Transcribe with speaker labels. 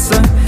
Speaker 1: dancer